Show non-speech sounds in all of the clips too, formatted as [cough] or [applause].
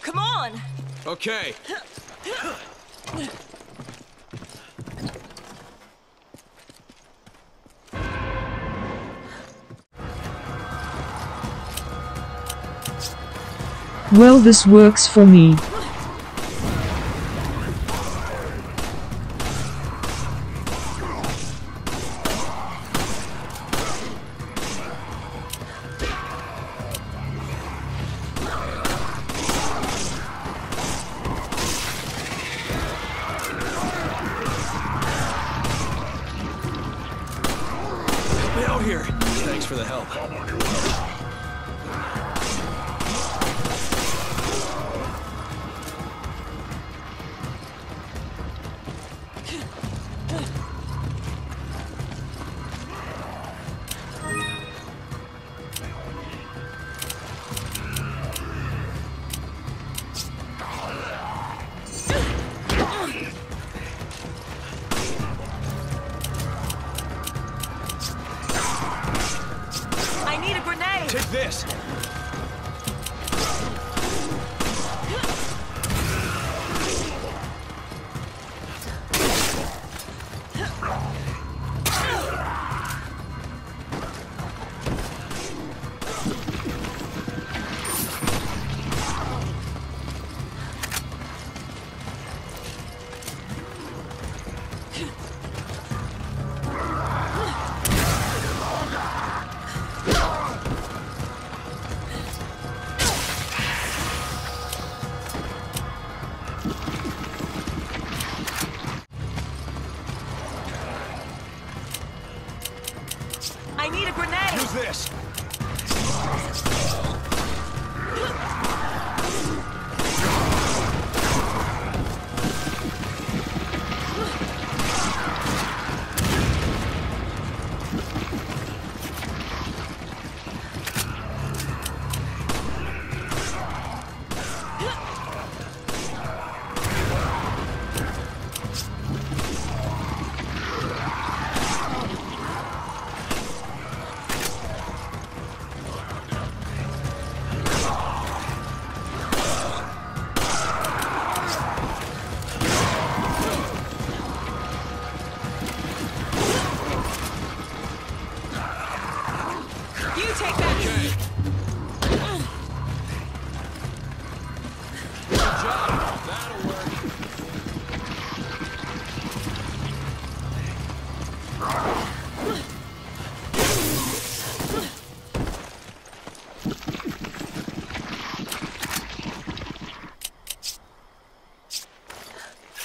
Come on! Okay. [laughs] Well this works for me. Here. Thanks for the help. Take this. I need a grenade! Use this. Take that! Okay. Good job. That'll work.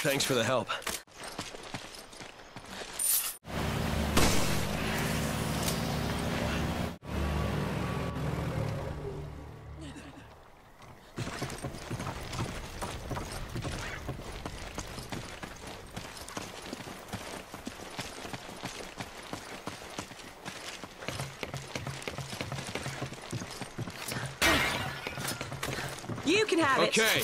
Thanks for the help. You can have it! Okay.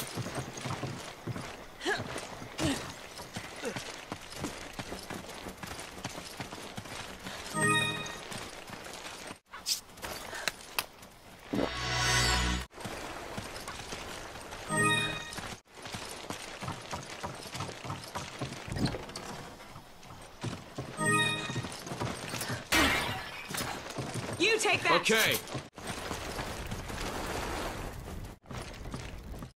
You take that! Okay.